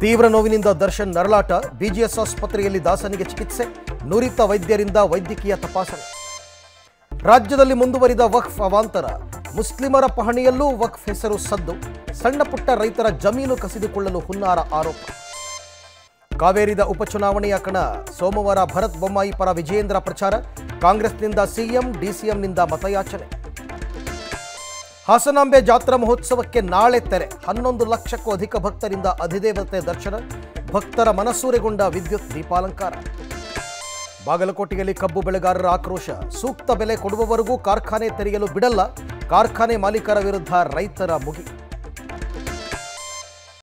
ತೀವ್ರ ನೋವಿನಿಂದ ದರ್ಶನ್ ನರಳಾಟ ಬಿಜಿಎಸ್ ಆಸ್ಪತ್ರೆಯಲ್ಲಿ ದಾಸನಿಗೆ ಚಿಕಿತ್ಸೆ, ನುರಿತ ವೈದ್ಯರಿಂದ ವೈದ್ಯಕೀಯ ತಪಾಸಣೆ. ರಾಜ್ಯದಲ್ಲಿ ಮುಂದುವರಿದ ವಕ್ಫ್ ಅವಾಂತರ. ಮುಸ್ಲಿಮರ ಪಹಣಿಯಲ್ಲೂ ವಕ್ಫ್ ಹೆಸರು ಸದ್ದು. ಸಣ್ಣ ಪುಟ್ಟ ರೈತರ ಜಮೀನು ಕಸಿದುಕೊಳ್ಳಲು ಹುನ್ನಾರ ಆರೋಪ. ಕಾವೇರಿದ ಉಪಚುನಾವಣೆಯ ಕಣ, ಸೋಮವಾರ ಭರತ್ ಬೊಮ್ಮಾಯಿ ಪರ ವಿಜಯೇಂದ್ರ ಪ್ರಚಾರ. ಕಾಂಗ್ರೆಸ್ನಿಂದ ಸಿಎಂ ಡಿಸಿಎಂನಿಂದ ಮತಯಾಚನೆ. ಹಾಸನಾಂಬೆ ಜಾತ್ರಾ ಮಹೋತ್ಸವಕ್ಕೆ ನಾಳೆ ತೆರೆ. ಹನ್ನೊಂದು ಲಕ್ಷಕ್ಕೂ ಅಧಿಕ ಭಕ್ತರಿಂದ ಅಧಿದೇವತೆ ದರ್ಶನ. ಭಕ್ತರ ಮನಸೂರೆಗೊಂಡ ವಿದ್ಯುತ್ ದೀಪಾಲಂಕಾರ. ಬಾಗಲಕೋಟೆಯಲ್ಲಿ ಕಬ್ಬು ಬೆಳೆಗಾರರ ಆಕ್ರೋಶ. ಸೂಕ್ತ ಬೆಲೆ ಕೊಡುವವರೆಗೂ ಕಾರ್ಖಾನೆ ತೆರೆಯಲು ಬಿಡಲ್ಲ. ಕಾರ್ಖಾನೆ ಮಾಲೀಕರ ವಿರುದ್ಧ ರೈತರ ಮುಗಿ.